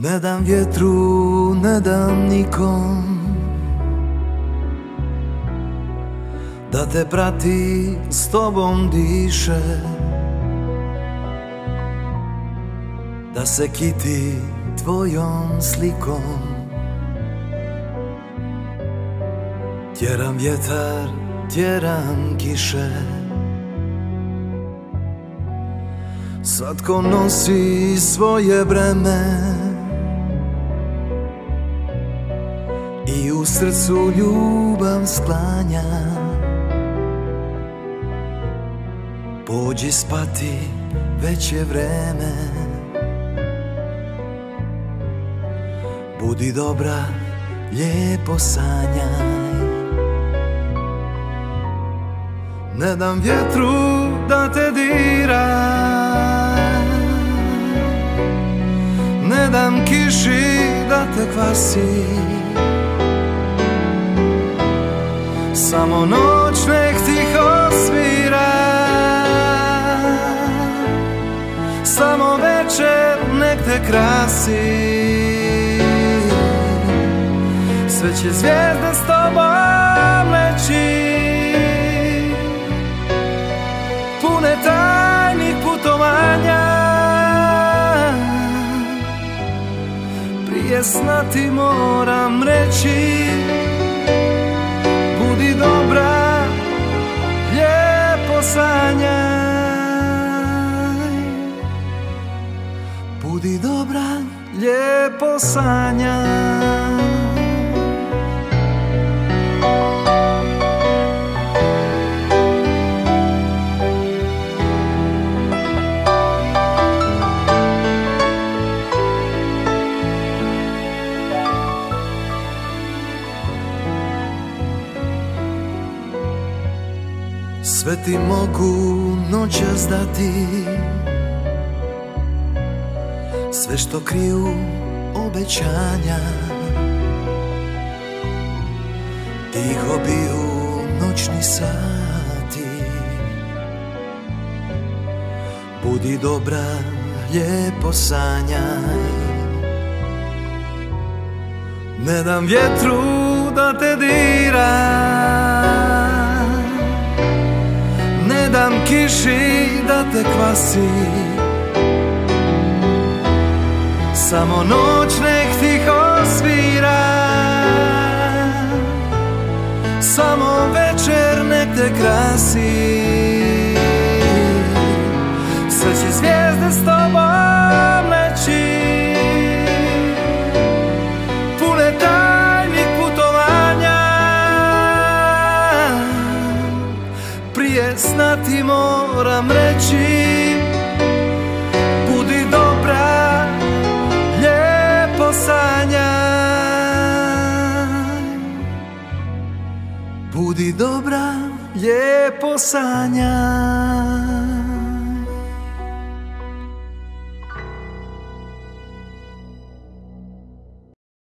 Ne dam vjetru, ne dam nikom. Da te prati, s tobom diše. Da se kiti tvojom slikom. Tjeram vjetar, tjeram kiše. Svatko nosi svoje breme I u srcu ljubav sklanja Pođi spati, već je vreme. Budi dobra, lijepo sanjaj. Ne dam vjetru da te dira. Ne dam kiši da te kvasi Samo noć nek tiho svira Samo večer nek te krasi. Sve će zvijezde s tobom leći. Pune tajnih putovanja. Prije sna ti moram reći dobra, lijepo sanjaj. Budi dobra, lijepo sanjaj Sve ti mogu noćas dati. Sve što kriju obećanja. Tiho biju noćni sati. Budi dobra, lijepo sanjaj. Ne dam vjetru da te dira dam kiši da te kvasi. Samo noć nek tiho svira Samo večer nek te krasi Prije sna ti moram reći Budi dobra, lijepo sanjaj. Budi dobra, lijepo sanjaj